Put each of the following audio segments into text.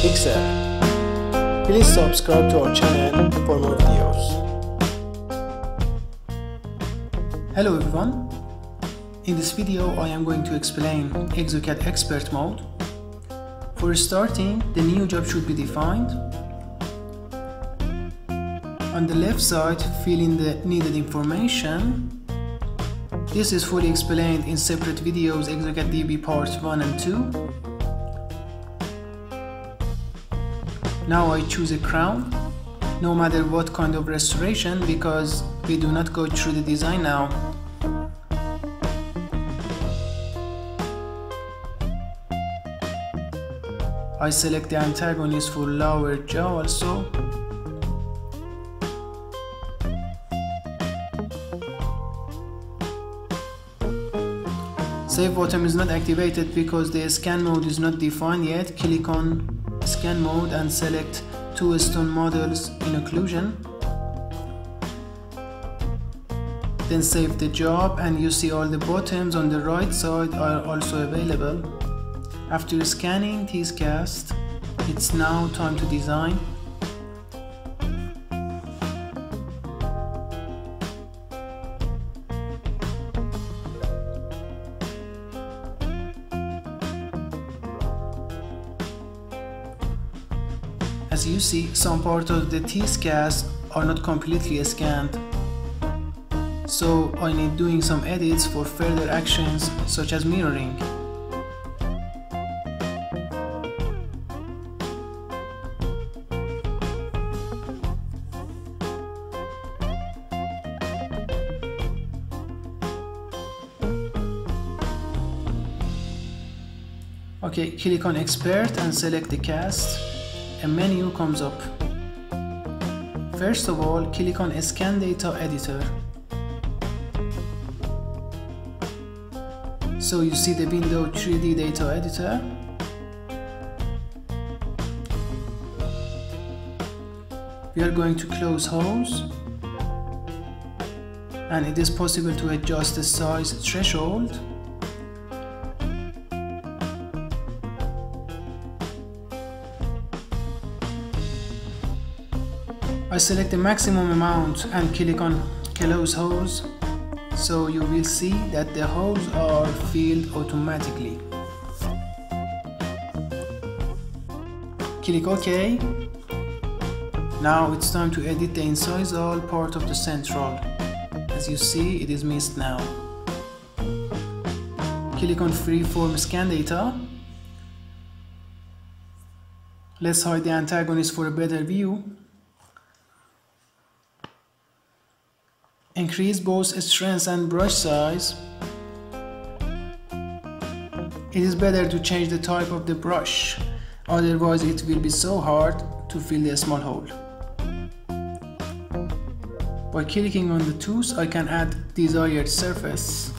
Pixel. Please subscribe to our channel for more videos. Hello everyone. In this video I am going to explain ExoCAD Expert mode. For starting, the new job should be defined. On the left side, fill in the needed information. This is fully explained in separate videos ExoCAD DB parts 1 and 2. Now I choose a crown, no matter what kind of restoration because we do not go through the design now. I select the antagonist for lower jaw also. Save bottom is not activated because the scan mode is not defined yet. Click on scan mode and select two stone models in occlusion. Then save the job and you see all the bottoms on the right side are also available. After scanning T-Cast it's now time to design As you see, some part of the T-Cast are not completely scanned. So I need doing some edits for further actions such as mirroring. Okay, click on expert and select the cast a menu comes up. First of all, click on Scan Data Editor. So you see the window 3D Data Editor. We are going to close holes and it is possible to adjust the size threshold I select the maximum amount and click on close holes so you will see that the holes are filled automatically. Click OK. Now it's time to edit the incisal part of the central. As you see it is missed now. Click on freeform scan data. Let's hide the antagonist for a better view. Increase both strength and brush size. It is better to change the type of the brush, otherwise it will be so hard to fill the small hole. By clicking on the tools I can add desired surface.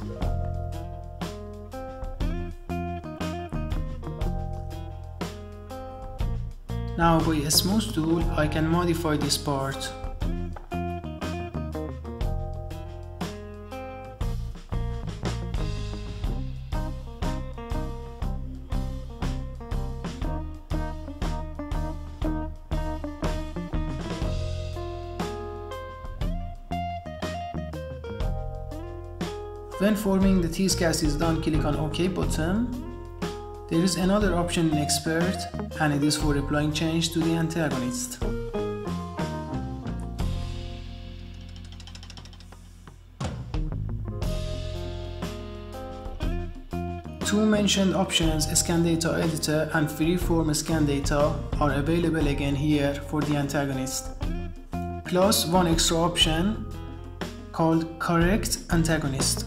Now by a smooth tool I can modify this part. When forming the T-cast is done, click on OK button. There is another option in Expert and it is for applying change to the antagonist. Two mentioned options, Scan Data Editor and Freeform Scan Data, are available again here for the antagonist. Plus one extra option called Correct Antagonist.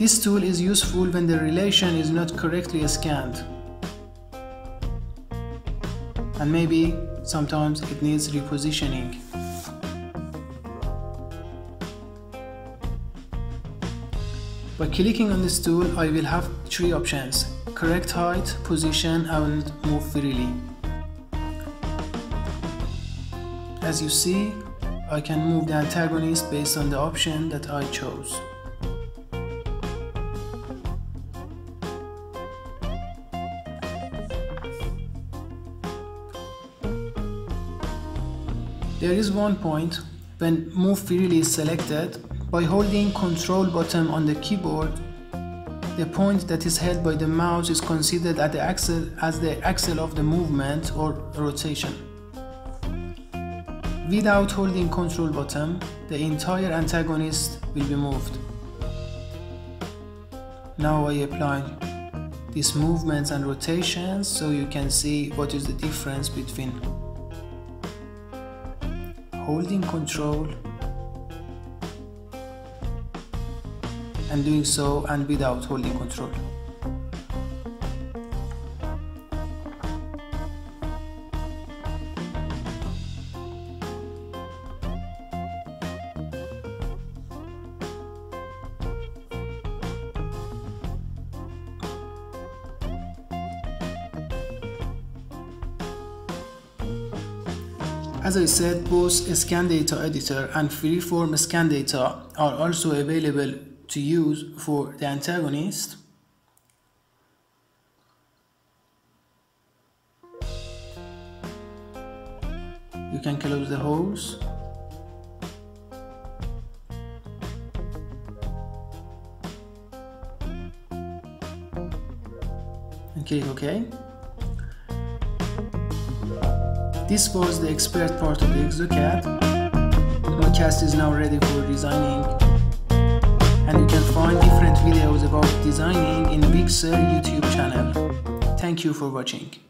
This tool is useful when the relation is not correctly scanned. And maybe sometimes it needs repositioning. By clicking on this tool, I will have three options. Correct height, position and move freely. As you see, I can move the antagonist based on the option that I chose. There is one point when move freely is selected by holding control button on the keyboard the point that is held by the mouse is considered at the axle as the axle of the movement or rotation. Without holding control button, the entire antagonist will be moved. Now I apply these movements and rotations so you can see what is the difference between holding control and doing so and without holding control. As I said, both Scan Data Editor and Freeform Scan Data are also available to use for the antagonist. You can close the hose and click OK this was the expert part of the ExoCAD my cast is now ready for designing and you can find different videos about designing in WIXUR YouTube channel. Thank you for watching.